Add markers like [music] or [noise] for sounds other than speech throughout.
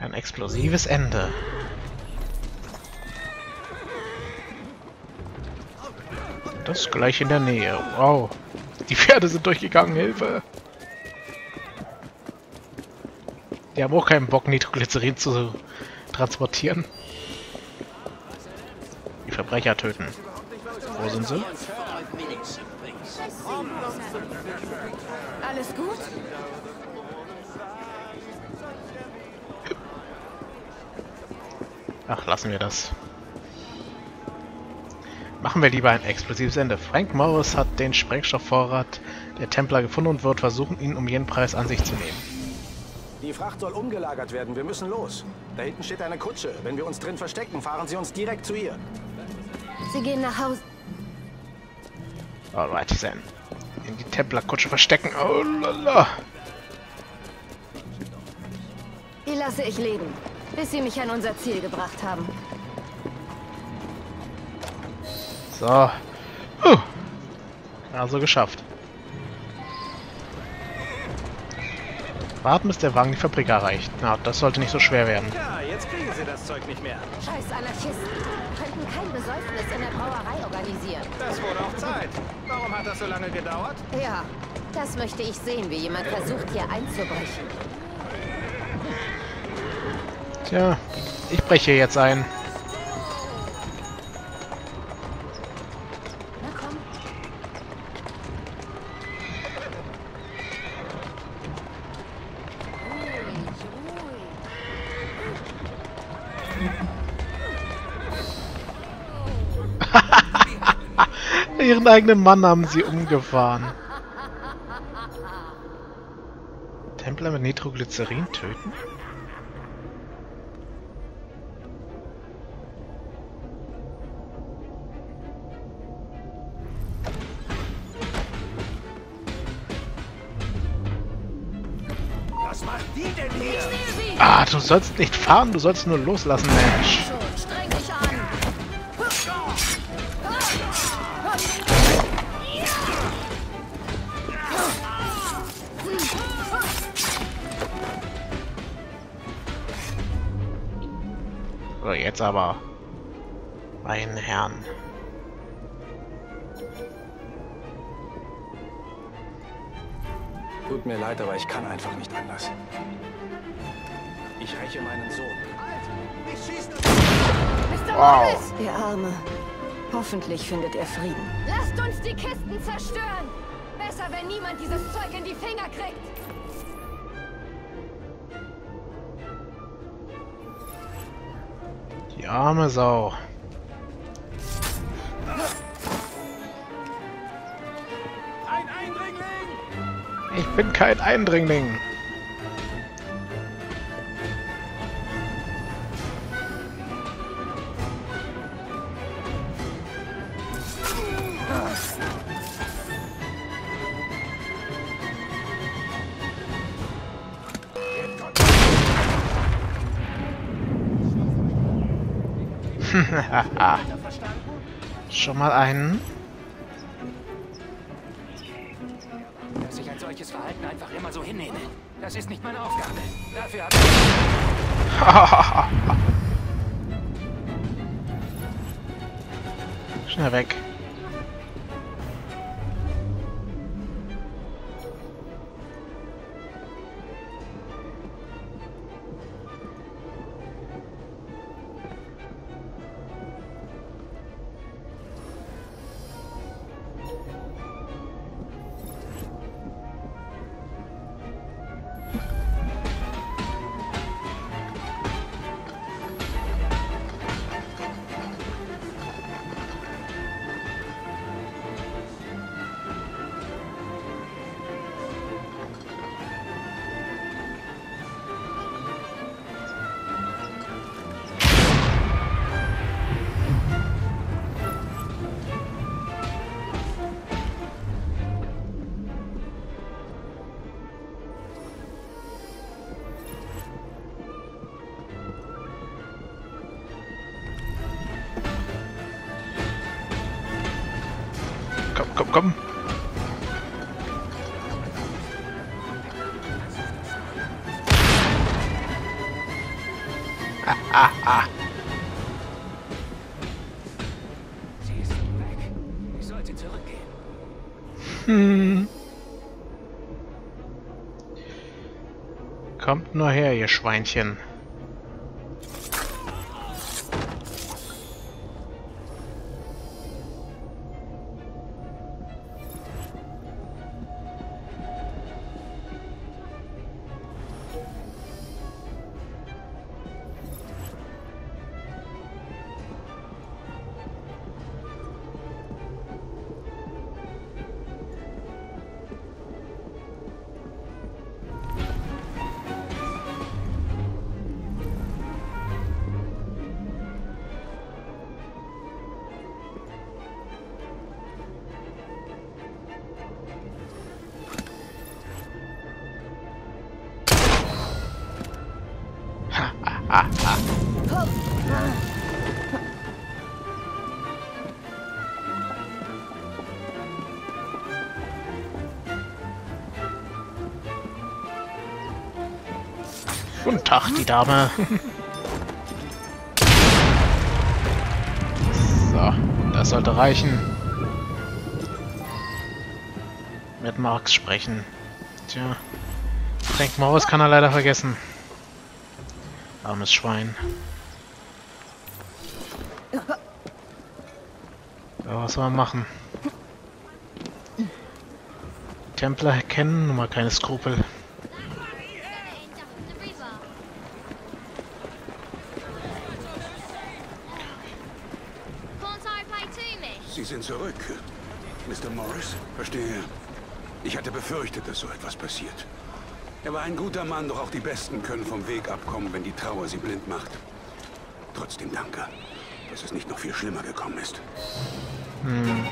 Ein explosives Ende. Das gleich in der Nähe. Wow. Die Pferde sind durchgegangen. Hilfe. Die haben auch keinen Bock, Nitroglycerin zu transportieren. Die Verbrecher töten. Wo sind sie? Alles gut? Ach, lassen wir das. Machen wir lieber ein explosives Ende. Frank Morris hat den Sprengstoffvorrat der Templer gefunden und wird versuchen, ihn um jeden Preis an sich zu nehmen. Die Fracht soll umgelagert werden. Wir müssen los. Da hinten steht eine Kutsche. Wenn wir uns drin verstecken, fahren Sie uns direkt zu ihr. Sie gehen nach Hause. Alright, Zen. In die Templerkutsche verstecken. Oh lala. Die lasse ich leben, bis Sie mich an unser Ziel gebracht haben. So. Also geschafft. Warten, bis der Wagen die Fabrik erreicht. Na, das sollte nicht so schwer werden. Ja, jetzt kriegen Sie das Zeug nicht mehr. Scheiß Anarchisten. Könnten kein Besäufnis in der Brauerei organisieren. Das wurde auch Zeit. Warum hat das so lange gedauert? Ja, das möchte ich sehen, wie jemand versucht, hier einzubrechen. Tja, ich breche jetzt ein. [laughs] Ihren eigenen Mann haben sie umgefahren. Templer mit Nitroglycerin töten? Ah, du sollst nicht fahren, du sollst nur loslassen, Mensch. So, jetzt aber. Mein Herrn. Tut mir leid, aber ich kann einfach nicht anders. Ich räche meinen Sohn. Mr. Wow. Morris! Der Arme. Hoffentlich findet er Frieden. Lasst uns die Kisten zerstören! Besser, wenn niemand dieses Zeug in die Finger kriegt. Die arme Sau. Ich bin kein Eindringling. [laughs] Schon mal einen. Solches Verhalten einfach immer so hinnehme. Das ist nicht meine Aufgabe. Dafür habe ich... [laughs] Schnell weg. Sollte zurückgehen. Hm. Kommt nur her, ihr Schweinchen. Guten Tag, die Dame. so, das sollte reichen. Mit Marx sprechen. Tja, Frank Morris kann er leider vergessen. Armes Schwein. Ja, was soll man machen? Templer kennen nun mal keine Skrupel. Sie sind zurück. Mr. Morris, verstehe. Ich hatte befürchtet, dass so etwas passiert. Er war ein guter Mann, doch auch die Besten können vom Weg abkommen, wenn die Trauer sie blind macht. Trotzdem danke, dass es nicht noch viel schlimmer gekommen ist. Hm.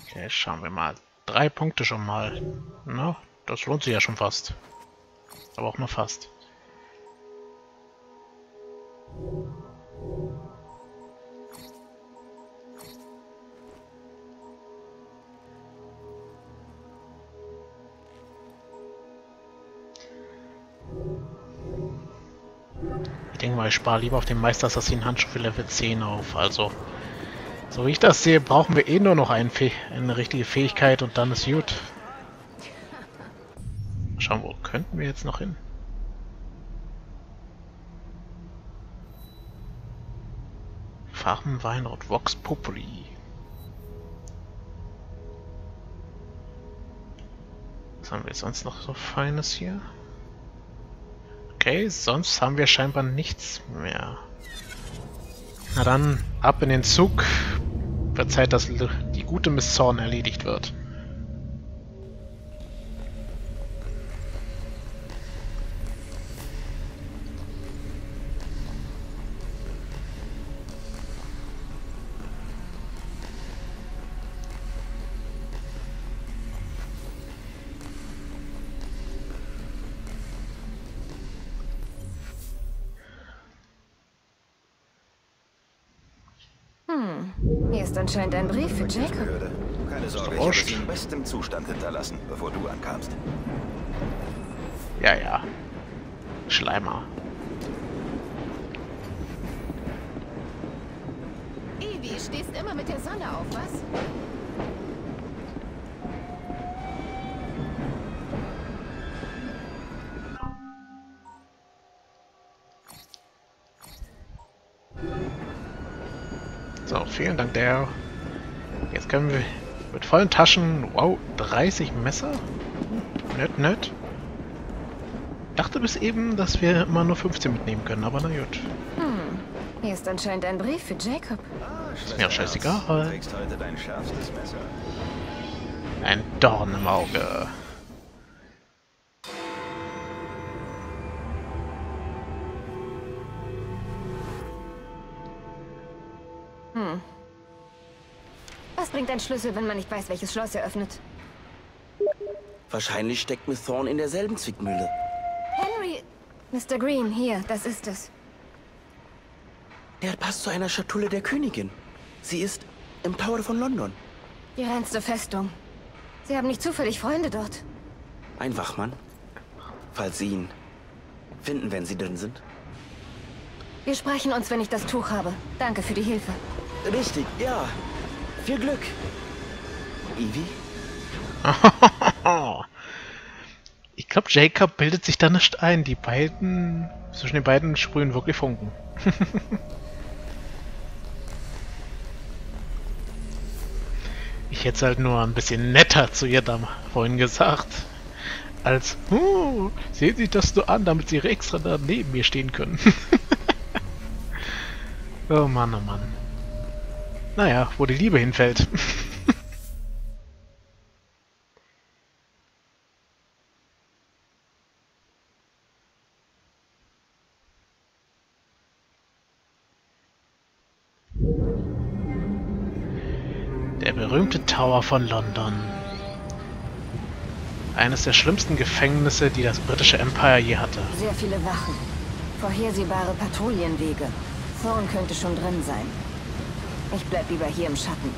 Okay, schauen wir mal. Drei Punkte schon mal. Na, das lohnt sich ja schon fast. Aber auch nur fast. Denke mal, ich spare lieber auf den Meister Assassin Handschuh für Level 10 auf. Also, so wie ich das sehe, brauchen wir eh nur noch ein eine richtige Fähigkeit und dann ist gut. Schauen, wo könnten wir jetzt noch hin? Farben Weinrot Vox Populi. Was haben wir sonst noch so Feines hier? Okay, sonst haben wir scheinbar nichts mehr. Na dann, ab in den Zug. Wird Zeit, dass die gute Miss Zorn erledigt wird. Hier ist anscheinend ein Brief für Jacob. Keine Sorge, ich habe sie in bestem Zustand hinterlassen, bevor du ankamst. Ja, ja. Schleimer. Evie, stehst immer mit der Sonne auf, was? So, vielen Dank, der. Jetzt können wir mit vollen Taschen, wow, 30 Messer? Nett, nett. Dachte bis eben, dass wir immer nur 15 mitnehmen können, aber na gut. Hm, hier ist anscheinend ein Brief für Jacob. Ist mir auch scheißegal. Ein Dorn im Auge. Was bringt ein Schlüssel, wenn man nicht weiß, welches Schloss er öffnet? Wahrscheinlich steckt Miss Thorne in derselben Zwickmühle. Henry! Mr. Green, hier, das ist es. Der passt zu einer Schatulle der Königin. Sie ist im Tower von London. Die reinste Festung. Sie haben nicht zufällig Freunde dort. Ein Wachmann. Falls Sie ihn finden, wenn Sie drin sind. Wir sprechen uns, wenn ich das Tuch habe. Danke für die Hilfe. Richtig, ja. Viel Glück. Evie? [laughs] ich glaube, Jacob bildet sich da nicht ein. Die beiden, zwischen den beiden sprühen wirklich Funken. [laughs] ich hätte es halt nur ein bisschen netter zu ihr da vorhin gesagt. Als, uh, sehen Sie das nur an, damit Sie extra da neben mir stehen können. [laughs] oh Mann, oh Mann. Naja, wo die Liebe hinfällt. Der berühmte Tower von London. Eines der schlimmsten Gefängnisse, die das britische Empire je hatte. Sehr viele Wachen. Vorhersehbare Patrouillenwege. Thorn könnte schon drin sein. Ich bleib lieber hier im Schatten.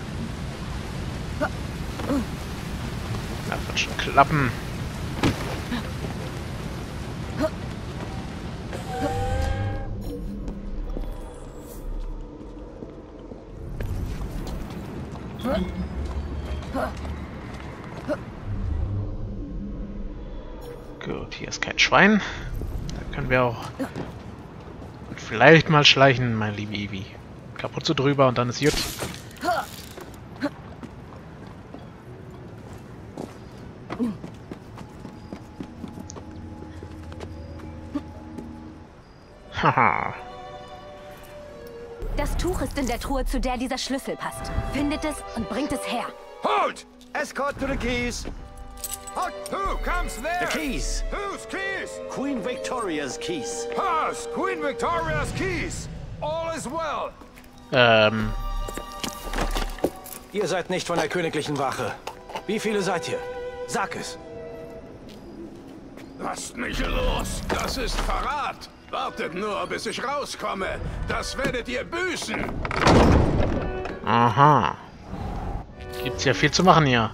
Das wird schon klappen. Gut, hier ist kein Schwein. Da können wir auch vielleicht mal schleichen, mein liebe Evi. Kaputt so drüber und dann ist gut. Haha. Das Tuch ist in der Truhe, zu der dieser Schlüssel passt. Findet es und bringt es her. Halt! Escort to the keys. Halt! Who comes there? The keys. Whose keys? Queen Victoria's keys. Pass! Queen Victoria's keys! All is well! Ähm, Ihr seid nicht von der königlichen Wache. Wie viele seid ihr? Sag es. Lasst mich los! Das ist Verrat! Wartet nur, bis ich rauskomme! Das werdet ihr büßen! aha. Gibt's ja viel zu machen hier.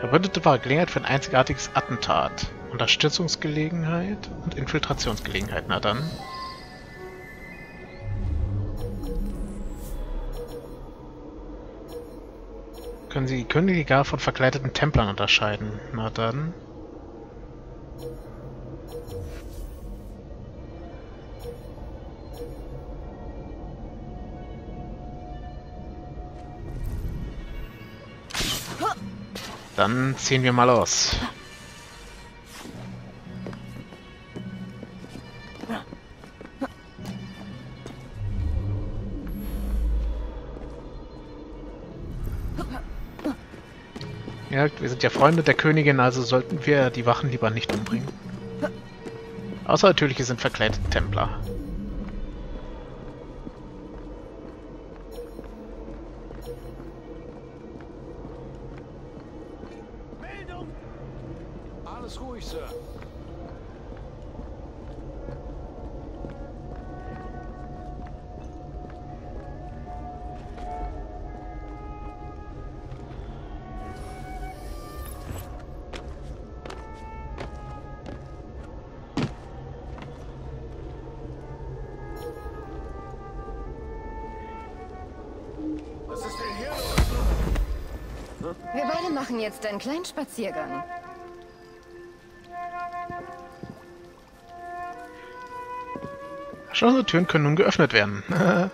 Verbündete war Gelegenheit für ein einzigartiges Attentat. Unterstützungsgelegenheit und Infiltrationsgelegenheit. Na dann. Können Sie die gar von verkleideten Templern unterscheiden? Na dann. Dann ziehen wir mal los. Ja, wir sind ja Freunde der Königin, also sollten wir die Wachen lieber nicht umbringen. Außer natürlich, sind verkleidete Templer. Machen jetzt einen kleinen Spaziergang. Verschlossene Türen können nun geöffnet werden. [laughs]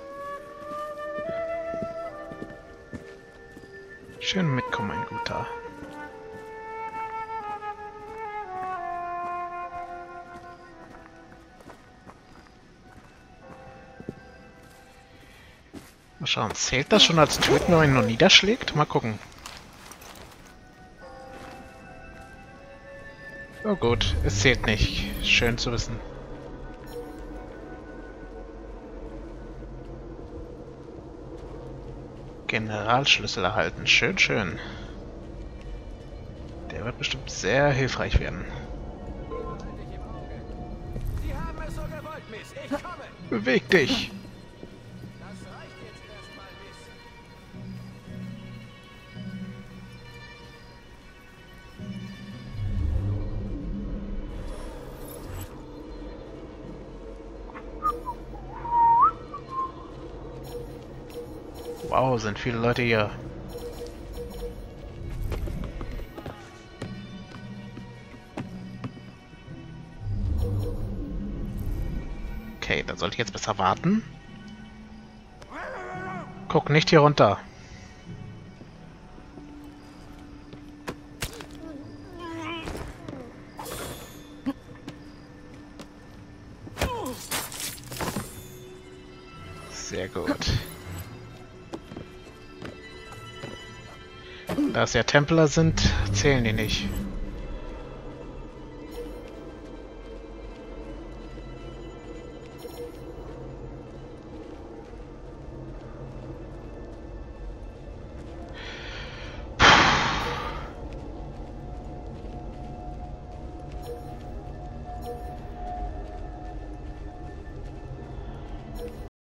Schön mitkommen, mein Guter. Mal schauen, zählt das schon als Töten, wenn man ihn nur niederschlägt? Mal gucken. Oh gut, es zählt nicht. Schön zu wissen. Generalschlüssel erhalten. Schön, schön. Der wird bestimmt sehr hilfreich werden. Sie haben Wow, sind viele Leute hier. Okay, dann sollte ich jetzt besser warten. Guck nicht hier runter. Sehr gut. Da es ja Templer sind, zählen die nicht.